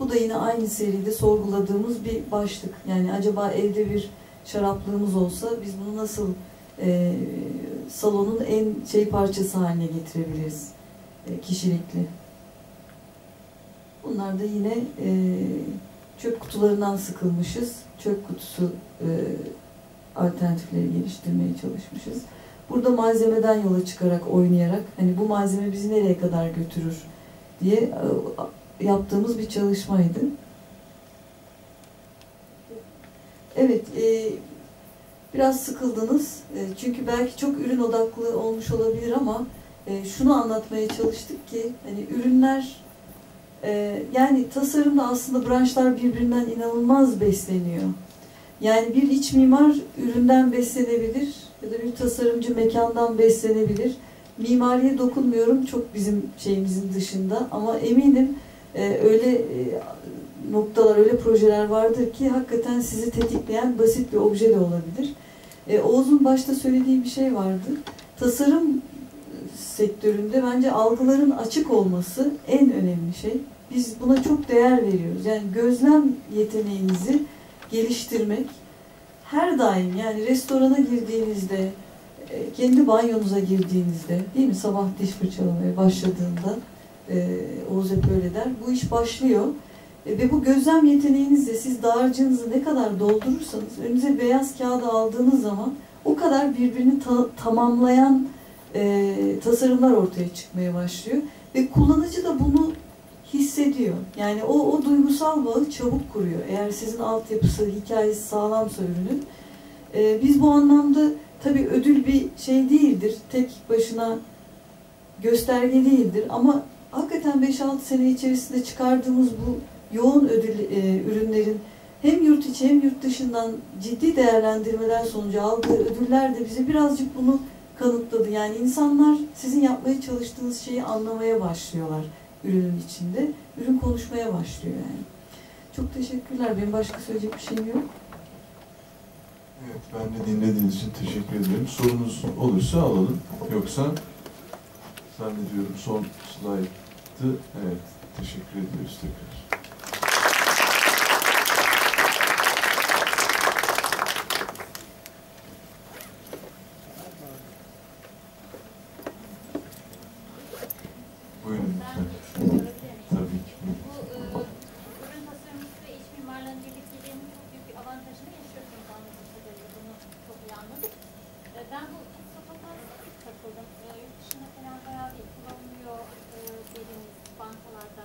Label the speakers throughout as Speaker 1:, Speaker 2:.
Speaker 1: Bu da yine aynı seride sorguladığımız bir başlık. Yani acaba evde bir şaraplığımız olsa biz bunu nasıl e, salonun en şey parçası haline getirebiliriz? E, kişilikli. Bunlar da yine e, çöp kutularından sıkılmışız. Çöp kutusu e, alternatifleri geliştirmeye çalışmışız. Burada malzemeden yola çıkarak, oynayarak hani bu malzeme bizi nereye kadar götürür diye e, yaptığımız bir çalışmaydı. Evet, e, biraz sıkıldınız. E, çünkü belki çok ürün odaklı olmuş olabilir ama e, şunu anlatmaya çalıştık ki hani ürünler e, yani tasarımda aslında branşlar birbirinden inanılmaz besleniyor. Yani bir iç mimar üründen beslenebilir ya da bir tasarımcı mekandan beslenebilir. Mimariye dokunmuyorum çok bizim şeyimizin dışında ama eminim e, öyle e, noktalar, öyle projeler vardır ki hakikaten sizi tetikleyen basit bir obje de olabilir. E, Oğuz'un başta söylediği bir şey vardı. Tasarım sektöründe bence algıların açık olması en önemli şey. Biz buna çok değer veriyoruz. Yani gözlem yeteneğinizi geliştirmek her daim yani restorana girdiğinizde, e, kendi banyonuza girdiğinizde değil mi sabah diş fırçalamaya başladığında e, Oğuz hep öyle der. Bu iş başlıyor. E, ve bu gözlem yeteneğinizle siz dağarcığınızı ne kadar doldurursanız önünüze beyaz kağıdı aldığınız zaman o kadar birbirini ta tamamlayan e, tasarımlar ortaya çıkmaya başlıyor. Ve kullanıcı da bunu hissediyor. Yani o, o duygusal bağı çabuk kuruyor. Eğer sizin altyapısı, hikayesi sağlamsa ürünün. E, biz bu anlamda tabii ödül bir şey değildir. Tek başına gösterge değildir. Ama hakikaten 5-6 sene içerisinde çıkardığımız bu yoğun ödül e, ürünlerin hem yurt içi hem yurt dışından ciddi değerlendirmeler sonucu aldığı ödüller de bize birazcık bunu kanıtladı. Yani insanlar sizin yapmaya çalıştığınız şeyi anlamaya başlıyorlar ürünün içinde. Ürün konuşmaya başlıyor yani. Çok teşekkürler. Benim başka söyleyecek bir şeyim yok.
Speaker 2: Evet, ben de dinlediğiniz için teşekkür ederim. Sorunuz olursa alalım. Yoksa zannediyorum son slayttı. Evet, teşekkür ediyoruz tekrar. Buyurun lütfen. Tabii ki.
Speaker 3: Bu e, ürün tasarımcısı ve iç mimarlığın birlikteliğinin çok büyük bir avantajını yaşıyorsunuz anladığım kadarıyla. Bunu çok iyi anladık. E, ben bu fotoplastik takıldım. E, yurt dışında falan bayağı bir kullanılıyor e, dediğiniz bankalarda.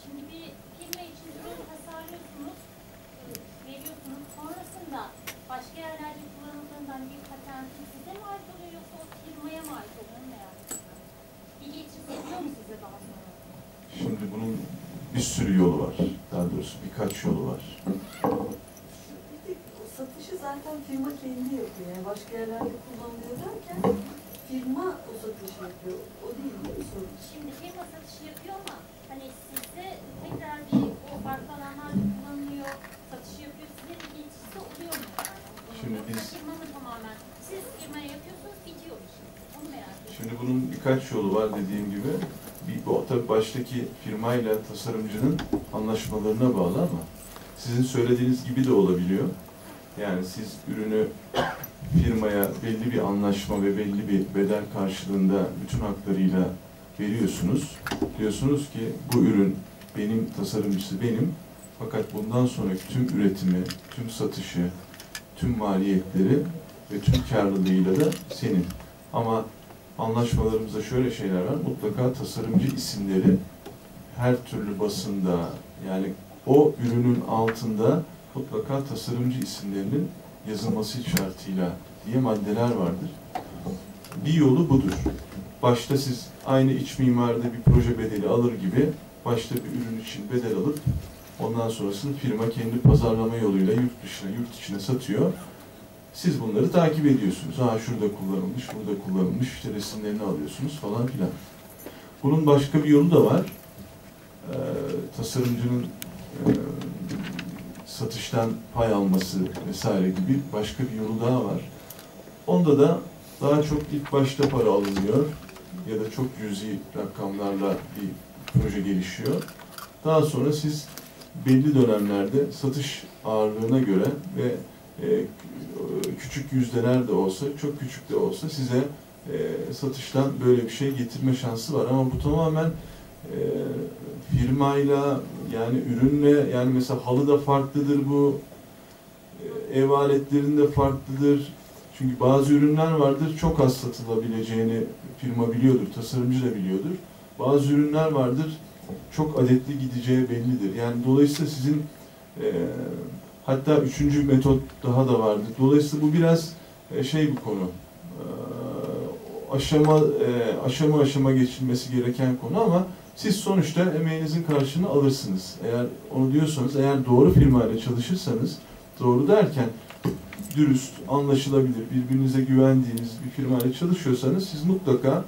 Speaker 3: Şimdi bir firma için ürün tasarlıyorsunuz, e, veriyorsunuz. Sonrasında başka yerlerde kullanıldığından bir patenti size mi ait oluyor yoksa o firmaya mı ait oluyor? Onu merak ediyorum. Bir geçiş yapıyor mu size daha sonra?
Speaker 2: Şimdi bunun bir sürü yolu var. Daha doğrusu birkaç yolu var.
Speaker 1: Satışı zaten firma kendi yapıyor. Yani başka yerlerde kullanılıyor derken firma o satışı yapıyor. O değil mi sorun?
Speaker 3: Şimdi firma satışı yapıyor ama hani sizde tekrar bir o farklı alanlarda kullanılıyor, satışı yapıyor, size bir geçişi oluyor mu yani?
Speaker 2: Şimdi biz-
Speaker 3: firma mı tamamen? Siz firmaya yapıyorsunuz, bitiyor iş. Onu merak ediyorum.
Speaker 2: Şimdi bunun birkaç yolu var dediğim gibi. Bir, tabii baştaki firmayla tasarımcının anlaşmalarına bağlı ama sizin söylediğiniz gibi de olabiliyor. Yani siz ürünü firmaya belli bir anlaşma ve belli bir bedel karşılığında bütün haklarıyla veriyorsunuz. Diyorsunuz ki bu ürün benim tasarımcısı benim. Fakat bundan sonraki tüm üretimi, tüm satışı, tüm maliyetleri ve tüm karlılığıyla da senin. Ama anlaşmalarımızda şöyle şeyler var. Mutlaka tasarımcı isimleri her türlü basında yani o ürünün altında mutlaka tasarımcı isimlerinin yazılması şartıyla diye maddeler vardır. Bir yolu budur. Başta siz aynı iç mimarda bir proje bedeli alır gibi başta bir ürün için bedel alıp ondan sonrasını firma kendi pazarlama yoluyla yurt dışına, yurt içine satıyor. Siz bunları takip ediyorsunuz. Ha şurada kullanılmış, burada kullanılmış, işte resimlerini alıyorsunuz falan filan. Bunun başka bir yolu da var. Ee, tasarımcının e, satıştan pay alması vesaire gibi başka bir yolu daha var. Onda da daha çok ilk başta para alınıyor ya da çok cüzi rakamlarla bir proje gelişiyor. Daha sonra siz belli dönemlerde satış ağırlığına göre ve e, küçük yüzdeler de olsa, çok küçük de olsa size e, satıştan böyle bir şey getirme şansı var. Ama bu tamamen e, firmayla yani ürünle yani mesela halı da farklıdır bu ev aletlerinde farklıdır. Çünkü bazı ürünler vardır çok az satılabileceğini firma biliyordur, tasarımcı da biliyordur. Bazı ürünler vardır çok adetli gideceği bellidir. Yani dolayısıyla sizin e, hatta üçüncü metot daha da vardır. Dolayısıyla bu biraz e, şey bir konu. E, aşama e, aşama aşama geçilmesi gereken konu ama siz sonuçta emeğinizin karşılığını alırsınız. Eğer onu diyorsanız, eğer doğru firmayla çalışırsanız, doğru derken dürüst, anlaşılabilir, birbirinize güvendiğiniz bir firmayla çalışıyorsanız siz mutlaka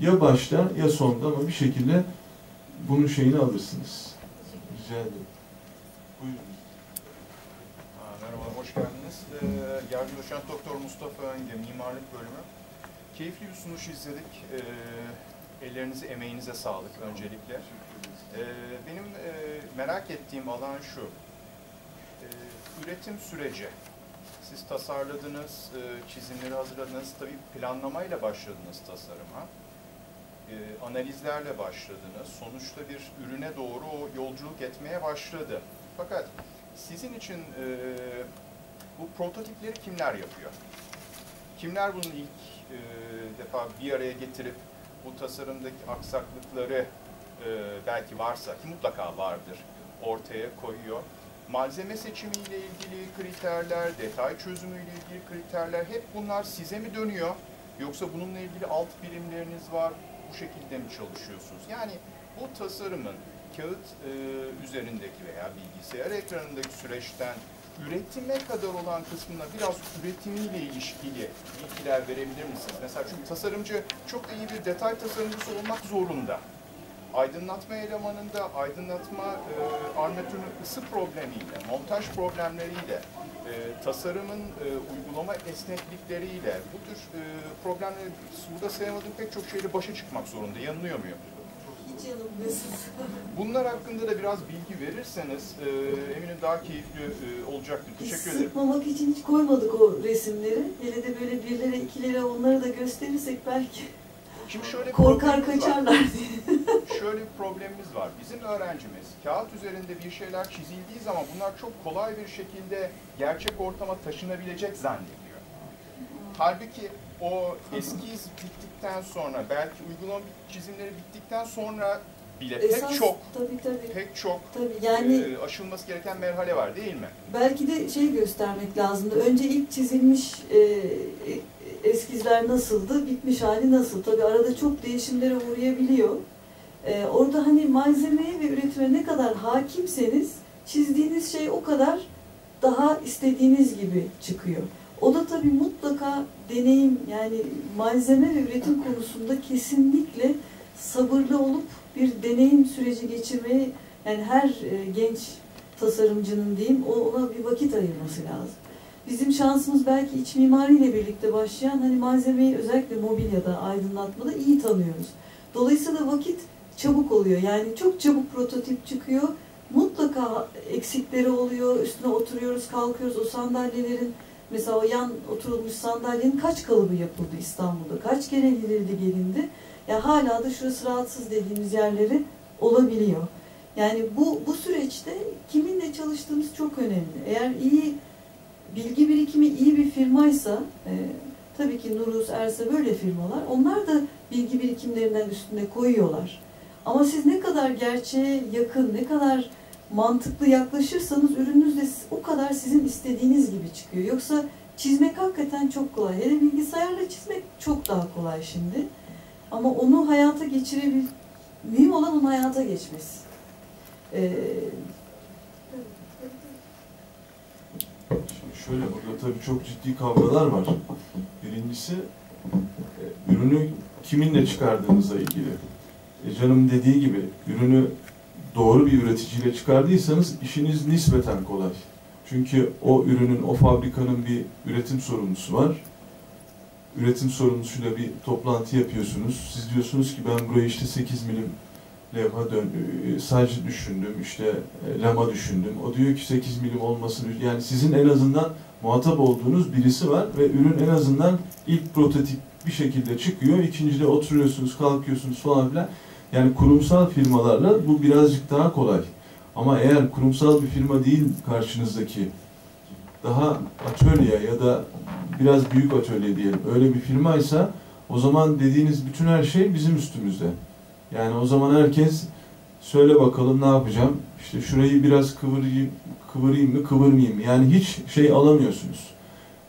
Speaker 2: ya başta ya sonda ama bir şekilde bunun şeyini alırsınız. Rica ederim.
Speaker 4: Yargı doçent Doktor Mustafa Önge, Mimarlık Bölümü. Keyifli bir sunuş izledik. Ee, ellerinize, emeğinize sağlık öncelikle. Ee, benim e, merak ettiğim alan şu. Ee, üretim süreci. Siz tasarladınız, e, çizimleri hazırladınız. Tabii planlamayla başladınız tasarıma. E, analizlerle başladınız. Sonuçta bir ürüne doğru o yolculuk etmeye başladı. Fakat sizin için e, bu prototipleri kimler yapıyor? Kimler bunun ilk e, defa bir araya getirip bu tasarımdaki aksaklıkları e, belki varsa ki mutlaka vardır ortaya koyuyor. Malzeme seçimiyle ilgili kriterler, detay çözümüyle ilgili kriterler hep bunlar size mi dönüyor? Yoksa bununla ilgili alt birimleriniz var, bu şekilde mi çalışıyorsunuz? Yani bu tasarımın kağıt e, üzerindeki veya bilgisayar ekranındaki süreçten üretime kadar olan kısmına biraz üretimiyle ilişkili bilgiler verebilir misiniz? Mesela çünkü tasarımcı çok iyi bir detay tasarımcısı olmak zorunda. Aydınlatma elemanında aydınlatma e, armatürün ısı problemiyle, montaj problemleriyle, e, tasarımın e, uygulama esneklikleriyle bu tür e, problemleri burada sayamadığım pek çok şeyle başa çıkmak zorunda. Yanılıyor muyum?
Speaker 1: Hiç yanılmıyorsunuz.
Speaker 4: Bunlar hakkında da biraz bilgi verirseniz e, eminim daha keyifli e, olacaktır. Teşekkür ederim.
Speaker 1: sıkmamak için hiç koymadık o resimleri. Hele de böyle birlere, ikilere onları da gösterirsek belki
Speaker 4: Şimdi şöyle
Speaker 1: korkar kaçarlar diye.
Speaker 4: Şöyle bir problemimiz var. Bizim öğrencimiz kağıt üzerinde bir şeyler çizildiği zaman bunlar çok kolay bir şekilde gerçek ortama taşınabilecek zannediyor. Halbuki o eskiz bittikten sonra, belki uygulama çizimleri bittikten sonra bile
Speaker 1: Esas,
Speaker 4: pek çok,
Speaker 1: Tabii tabii.
Speaker 4: pek çok
Speaker 1: Tabii yani
Speaker 4: e, aşılması gereken merhale var değil mi?
Speaker 1: belki de şey göstermek lazımdı. Önce ilk çizilmiş e, e, eskizler nasıldı, bitmiş hali nasıl? Tabii arada çok değişimlere uğrayabiliyor. E, orada hani malzemeye ve üretime ne kadar hakimseniz çizdiğiniz şey o kadar daha istediğiniz gibi çıkıyor. O da tabii mutlaka deneyim yani malzeme ve üretim konusunda kesinlikle sabırlı olup bir deneyim süreci geçirmeyi yani her e, genç tasarımcının diyeyim ona bir vakit ayırması lazım. Bizim şansımız belki iç mimariyle birlikte başlayan hani malzemeyi özellikle mobilyada, aydınlatmada iyi tanıyoruz. Dolayısıyla vakit çabuk oluyor. Yani çok çabuk prototip çıkıyor. Mutlaka eksikleri oluyor. Üstüne oturuyoruz, kalkıyoruz. O sandalyelerin mesela o yan oturulmuş sandalyenin kaç kalıbı yapıldı İstanbul'da? Kaç kere girildi gelindi? Ya hala da şurası rahatsız dediğimiz yerleri olabiliyor. Yani bu bu süreçte kiminle çalıştığımız çok önemli. Eğer iyi bilgi birikimi iyi bir firmaysa e, tabii ki Nuruz, Erse böyle firmalar onlar da bilgi birikimlerinden üstüne koyuyorlar. Ama siz ne kadar gerçeğe yakın, ne kadar mantıklı yaklaşırsanız ürününüz de o kadar sizin istediğiniz gibi çıkıyor. Yoksa çizmek hakikaten çok kolay. Hele bilgisayarla çizmek çok daha kolay şimdi. Ama onu hayata geçirebil... Mühim olan onun hayata geçmesi. Ee,
Speaker 2: şöyle burada tabii çok ciddi kavgalar var. Birincisi e, ürünü kiminle çıkardığınızla ilgili. E, canım dediği gibi ürünü doğru bir üreticiyle çıkardıysanız işiniz nispeten kolay. Çünkü o ürünün, o fabrikanın bir üretim sorumlusu var. Üretim sorumlusuyla bir toplantı yapıyorsunuz. Siz diyorsunuz ki ben burayı işte 8 milim levha dön, e, saç düşündüm, işte e, lama düşündüm. O diyor ki 8 milim olmasını, yani sizin en azından muhatap olduğunuz birisi var ve ürün en azından ilk prototip bir şekilde çıkıyor. İkincide oturuyorsunuz, kalkıyorsunuz falan filan. Yani kurumsal firmalarla bu birazcık daha kolay. Ama eğer kurumsal bir firma değil karşınızdaki daha atölye ya da biraz büyük atölye diyelim öyle bir firmaysa o zaman dediğiniz bütün her şey bizim üstümüzde. Yani o zaman herkes söyle bakalım ne yapacağım? İşte şurayı biraz kıvırayım, kıvırayım mı, kıvırmayayım mı? Yani hiç şey alamıyorsunuz.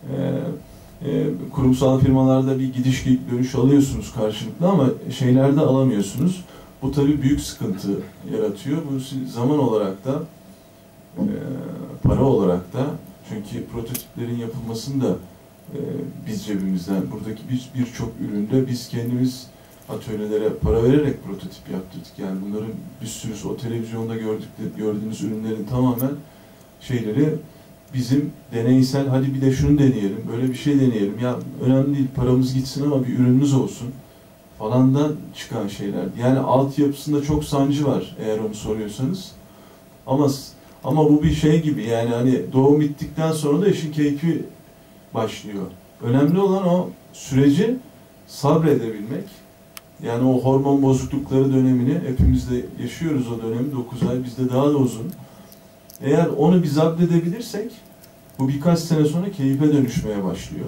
Speaker 2: Ee, e, kurumsal firmalarda bir gidiş dönüş alıyorsunuz karşılıklı ama şeylerde alamıyorsunuz. Bu tabii büyük sıkıntı yaratıyor. Bu zaman olarak da e, para olarak da çünkü prototiplerin yapılmasını da e, biz cebimizden buradaki birçok bir üründe biz kendimiz atölyelere para vererek prototip yaptırdık. Yani bunların bir sürüsü o televizyonda gördük, gördüğünüz ürünlerin tamamen şeyleri bizim deneysel hadi bir de şunu deneyelim, böyle bir şey deneyelim. Ya önemli değil paramız gitsin ama bir ürünümüz olsun falandan çıkan şeyler. Yani altyapısında çok sancı var eğer onu soruyorsanız. Ama ama bu bir şey gibi yani hani doğum bittikten sonra da işin keyfi başlıyor. Önemli olan o süreci sabredebilmek. Yani o hormon bozuklukları dönemini hepimiz de yaşıyoruz o dönemi 9 ay bizde daha da uzun. Eğer onu bir zapt edebilirsek bu birkaç sene sonra keyfe dönüşmeye başlıyor.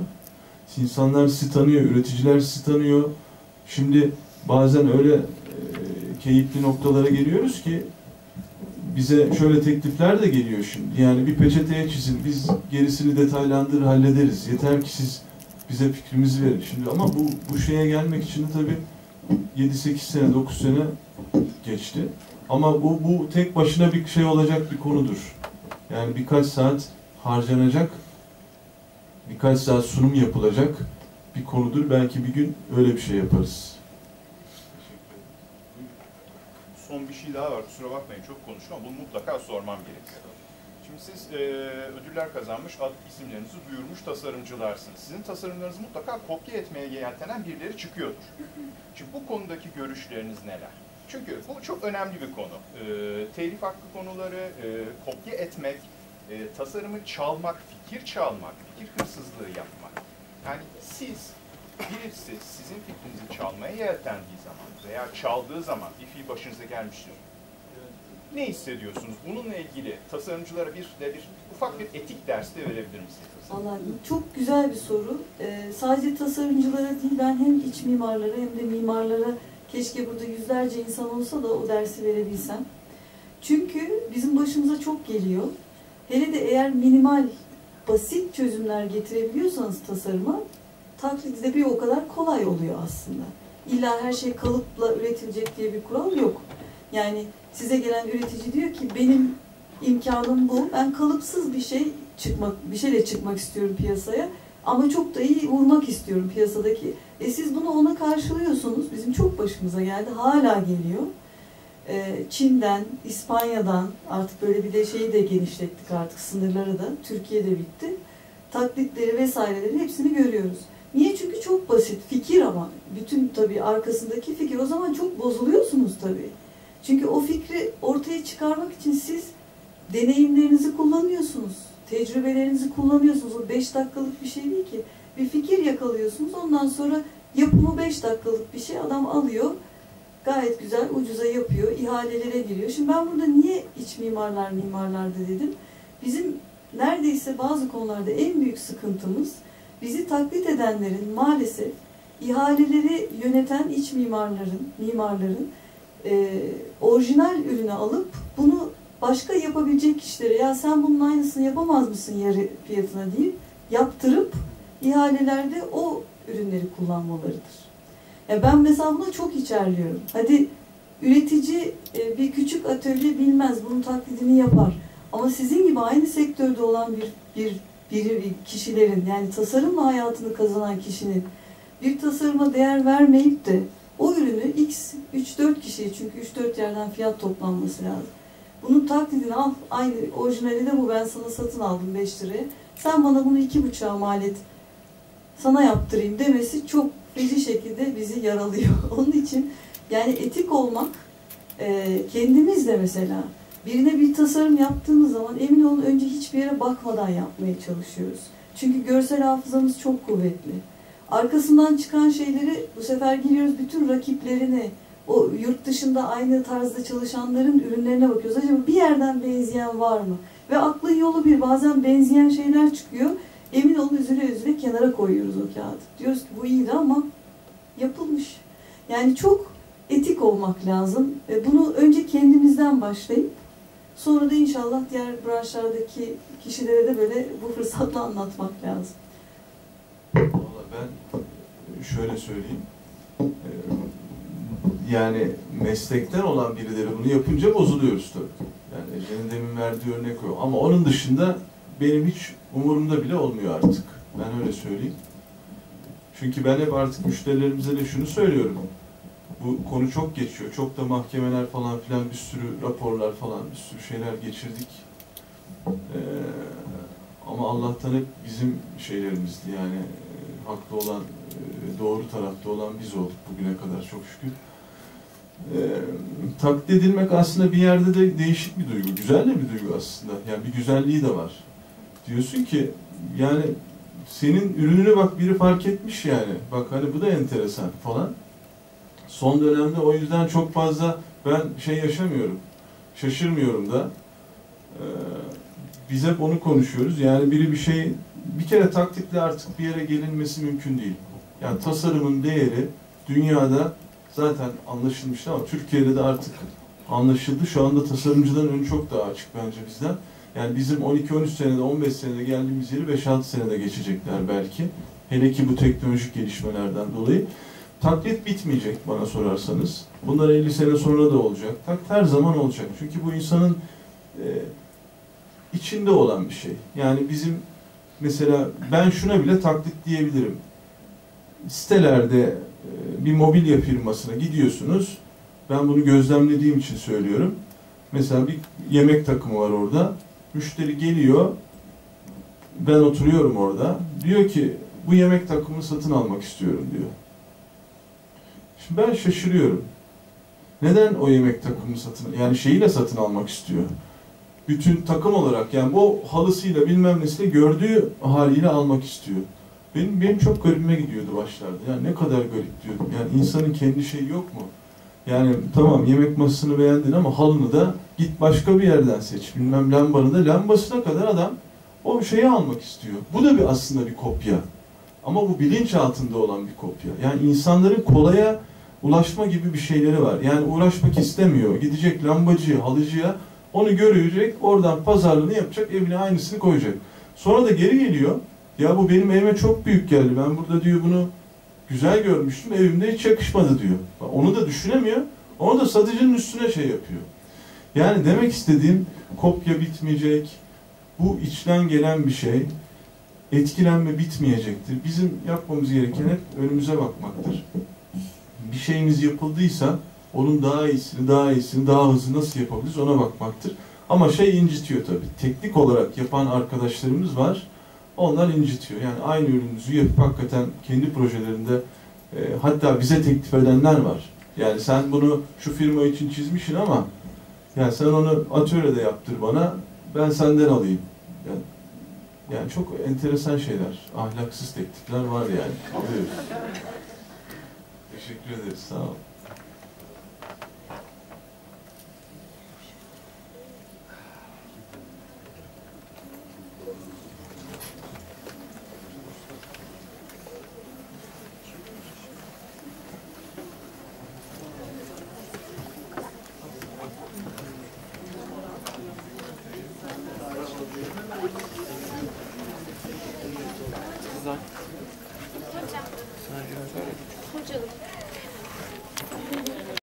Speaker 2: İnsanlar sizi tanıyor, üreticiler sizi tanıyor. Şimdi bazen öyle e, keyifli noktalara geliyoruz ki bize şöyle teklifler de geliyor şimdi. Yani bir peçeteye çizin, biz gerisini detaylandırır, hallederiz. Yeter ki siz bize fikrimizi verin. Şimdi ama bu, bu şeye gelmek için de tabii 7-8 sene, 9 sene geçti. Ama bu, bu tek başına bir şey olacak bir konudur. Yani birkaç saat harcanacak, birkaç saat sunum yapılacak bir konudur. Belki bir gün öyle bir şey yaparız.
Speaker 4: Son bir şey daha var. Kusura bakmayın çok konuştum ama bunu mutlaka sormam gerekiyor. Şimdi siz e, ödüller kazanmış, ad isimlerinizi duyurmuş tasarımcılarsınız. Sizin tasarımlarınızı mutlaka kopya etmeye yeltenen birileri çıkıyordur. Şimdi bu konudaki görüşleriniz neler? Çünkü bu çok önemli bir konu. E, telif hakkı konuları, e, kopya etmek, e, tasarımı çalmak, fikir çalmak, fikir hırsızlığı yapmak. Yani siz, birisi sizin fikrinizi çalmaya yeltendiği zaman veya çaldığı zaman bir fiil başınıza gelmiştir ne hissediyorsunuz? Bununla ilgili tasarımcılara bir de bir ufak bir etik ders de verebilir misiniz?
Speaker 1: Vallahi çok güzel bir soru. Ee, sadece tasarımcılara değil ben hem iç mimarlara hem de mimarlara keşke burada yüzlerce insan olsa da o dersi verebilsem. Çünkü bizim başımıza çok geliyor. Hele de eğer minimal, basit çözümler getirebiliyorsanız tasarıma taklidi bir o kadar kolay oluyor aslında. İlla her şey kalıpla üretilecek diye bir kural yok. Yani size gelen üretici diyor ki benim imkanım bu. Ben kalıpsız bir şey çıkmak, bir şeyle çıkmak istiyorum piyasaya. Ama çok da iyi vurmak istiyorum piyasadaki. E siz bunu ona karşılıyorsunuz. Bizim çok başımıza geldi. Hala geliyor. E, Çin'den, İspanya'dan artık böyle bir de şeyi de genişlettik artık sınırları da. Türkiye'de bitti. Taklitleri vesaireleri hepsini görüyoruz. Niye? Çünkü çok basit. Fikir ama. Bütün tabii arkasındaki fikir. O zaman çok bozuluyorsunuz tabii. Çünkü o fikri ortaya çıkarmak için siz deneyimlerinizi kullanıyorsunuz. Tecrübelerinizi kullanıyorsunuz. O beş dakikalık bir şey değil ki. Bir fikir yakalıyorsunuz. Ondan sonra yapımı beş dakikalık bir şey adam alıyor. Gayet güzel ucuza yapıyor. ihalelere giriyor. Şimdi ben burada niye iç mimarlar mimarlarda dedim. Bizim neredeyse bazı konularda en büyük sıkıntımız bizi taklit edenlerin maalesef ihaleleri yöneten iç mimarların, mimarların e, orijinal ürünü alıp bunu başka yapabilecek kişilere ya sen bunun aynısını yapamaz mısın yarı fiyatına deyip yaptırıp ihalelerde o ürünleri kullanmalarıdır. Ya ben mesela buna çok içerliyorum. Hadi üretici e, bir küçük atölye bilmez, bunun taklidini yapar. Ama sizin gibi aynı sektörde olan bir bir bir kişilerin yani tasarımla hayatını kazanan kişinin bir tasarıma değer vermeyip de o ürünü X 3-4 kişiye çünkü 3-4 yerden fiyat toplanması lazım. Bunun taklidini al, aynı orijinali de bu ben sana satın aldım 5 liraya. Sen bana bunu 2,5'a mal et, sana yaptırayım demesi çok feci şekilde bizi yaralıyor. Onun için yani etik olmak e, kendimiz de mesela birine bir tasarım yaptığımız zaman emin olun önce hiçbir yere bakmadan yapmaya çalışıyoruz. Çünkü görsel hafızamız çok kuvvetli. Arkasından çıkan şeyleri bu sefer giriyoruz bütün rakiplerini, o yurt dışında aynı tarzda çalışanların ürünlerine bakıyoruz. Acaba bir yerden benzeyen var mı? Ve aklın yolu bir bazen benzeyen şeyler çıkıyor. Emin olun üzüle üzüle kenara koyuyoruz o kağıdı. Diyoruz ki bu iyiydi ama yapılmış. Yani çok etik olmak lazım. E, Bunu önce kendimizden başlayıp sonra da inşallah diğer branşlardaki kişilere de böyle bu fırsatla anlatmak lazım.
Speaker 2: Valla ben şöyle söyleyeyim. Ee, Yani meslekten olan birileri bunu yapınca bozuluyoruz tabii. Yani Ece'nin demin verdiği örnek o. Ama onun dışında benim hiç umurumda bile olmuyor artık. Ben öyle söyleyeyim. Çünkü ben hep artık müşterilerimize de şunu söylüyorum. Bu konu çok geçiyor. Çok da mahkemeler falan filan bir sürü raporlar falan bir sürü şeyler geçirdik. Ee, ama Allah'tan hep bizim şeylerimizdi yani e, haklı olan, e, doğru tarafta olan biz olduk bugüne kadar çok şükür. E, taklit edilmek aslında bir yerde de değişik bir duygu, güzel de bir duygu aslında. Yani bir güzelliği de var. Diyorsun ki yani senin ürününü bak biri fark etmiş yani. Bak hani bu da enteresan falan. Son dönemde o yüzden çok fazla ben şey yaşamıyorum. Şaşırmıyorum da. Ee, biz hep onu konuşuyoruz. Yani biri bir şey bir kere taklitle artık bir yere gelinmesi mümkün değil. Yani tasarımın değeri dünyada zaten anlaşılmıştı ama Türkiye'de de artık anlaşıldı. Şu anda tasarımcıların önü çok daha açık bence bizden. Yani bizim 12-13 senede, 15 senede geldiğimiz yeri 5-6 senede geçecekler belki. Hele ki bu teknolojik gelişmelerden dolayı. Taklit bitmeyecek bana sorarsanız. Bunlar 50 sene sonra da olacak. Taklit her zaman olacak. Çünkü bu insanın e, içinde olan bir şey. Yani bizim mesela ben şuna bile taklit diyebilirim. Sitelerde e, bir mobilya firmasına gidiyorsunuz. Ben bunu gözlemlediğim için söylüyorum. Mesela bir yemek takımı var orada. Müşteri geliyor. Ben oturuyorum orada. Diyor ki bu yemek takımını satın almak istiyorum diyor. Şimdi ben şaşırıyorum. Neden o yemek takımını satın yani şeyiyle satın almak istiyor? bütün takım olarak yani bu halısıyla bilmem nesiyle gördüğü haliyle almak istiyor. Benim benim çok garibime gidiyordu başlarda. Yani ne kadar garip diyordum. Yani insanın kendi şeyi yok mu? Yani tamam yemek masasını beğendin ama halını da git başka bir yerden seç. Bilmem lambanı da lambasına kadar adam o şeyi almak istiyor. Bu da bir aslında bir kopya. Ama bu bilinç altında olan bir kopya. Yani insanların kolaya ulaşma gibi bir şeyleri var. Yani uğraşmak istemiyor. Gidecek lambacıya, halıcıya onu görecek, oradan pazarlığını yapacak, evine aynısını koyacak. Sonra da geri geliyor. Ya bu benim evime çok büyük geldi. Ben burada diyor bunu güzel görmüştüm. Evimde hiç yakışmadı diyor. Onu da düşünemiyor. Onu da satıcının üstüne şey yapıyor. Yani demek istediğim kopya bitmeyecek. Bu içten gelen bir şey. Etkilenme bitmeyecektir. Bizim yapmamız gereken hep önümüze bakmaktır. Bir şeyimiz yapıldıysa onun daha iyisini, daha iyisini, daha hızlı nasıl yapabiliriz ona bakmaktır. Ama şey incitiyor tabii. Teknik olarak yapan arkadaşlarımız var. Onlar incitiyor. Yani aynı ürünümüzü yapıp hakikaten kendi projelerinde e, hatta bize teklif edenler var. Yani sen bunu şu firma için çizmişsin ama yani sen onu atölyede yaptır bana ben senden alayım. Yani, yani çok enteresan şeyler. Ahlaksız teklifler var yani. Teşekkür ederiz. Sağ olun.